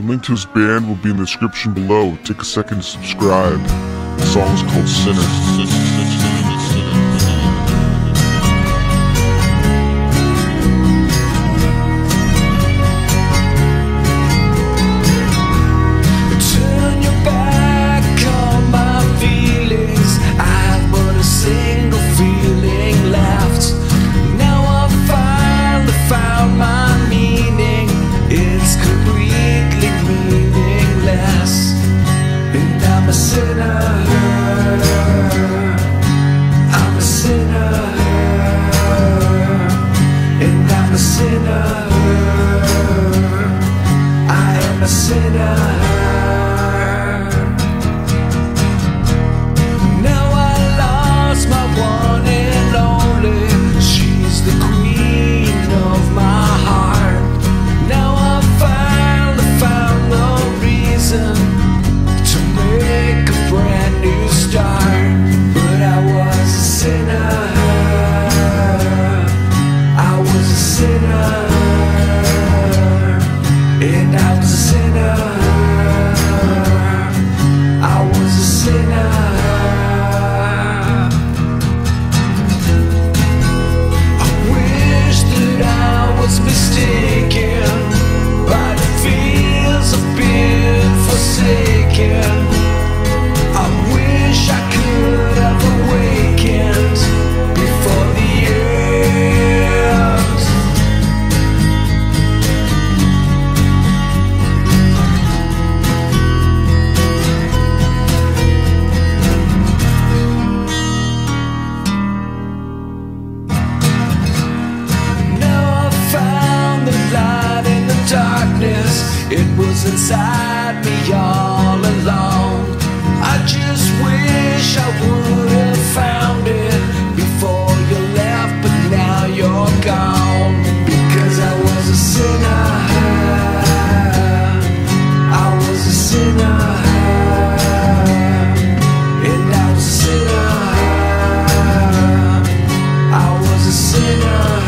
The link to his band will be in the description below. Take a second to subscribe. The song is called Sinner. a sinner. I'm a sinner. And I'm a sinner. I am a sinner. And I was a sinner. It was inside me all along. I just wish I would have found it before you left, but now you're gone. Because I was a sinner. I was a sinner. And I was a sinner. I was a sinner.